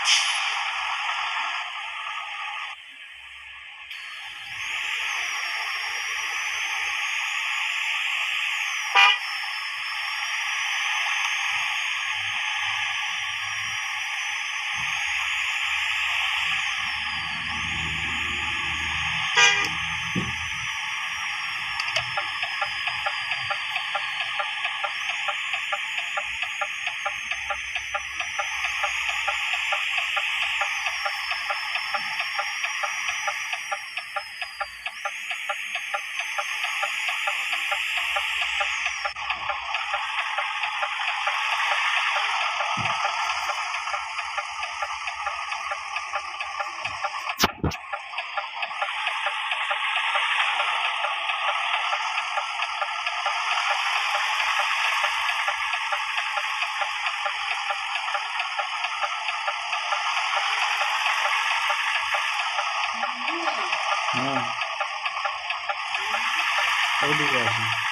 হ্যাঁ 哎，对呀。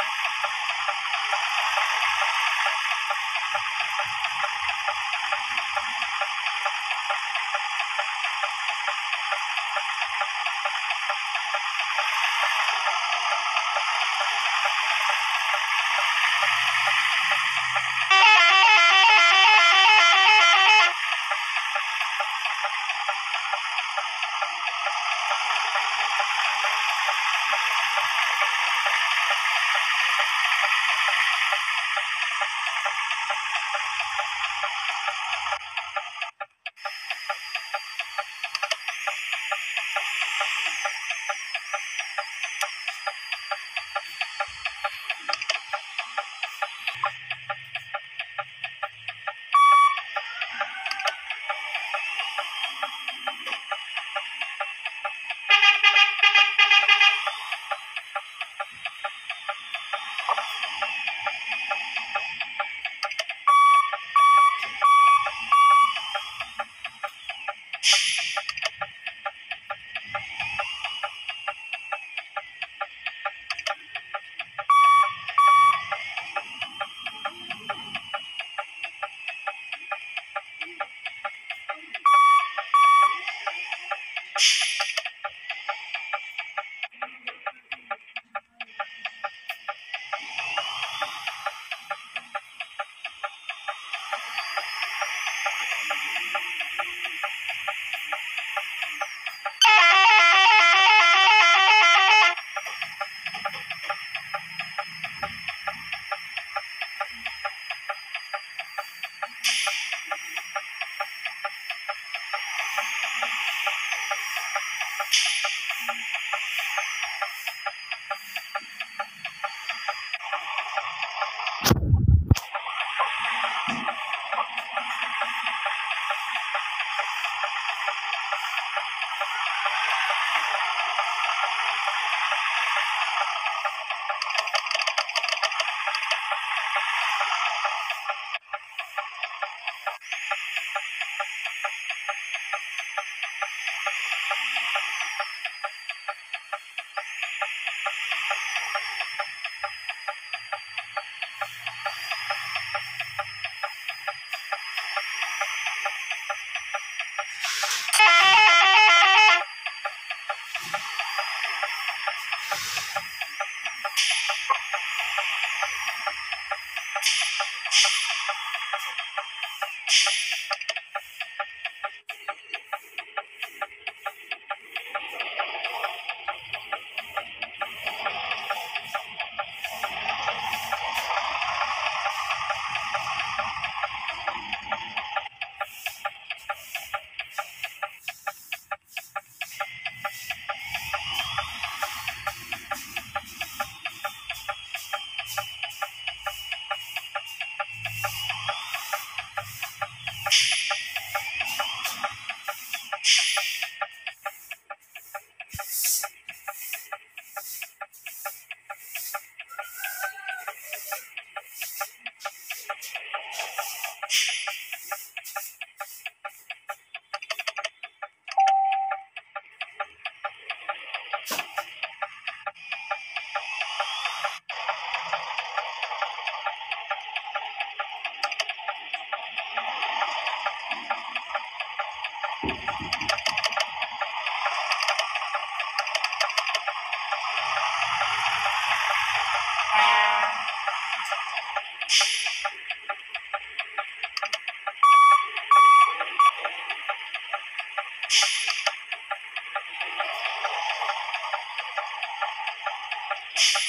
You.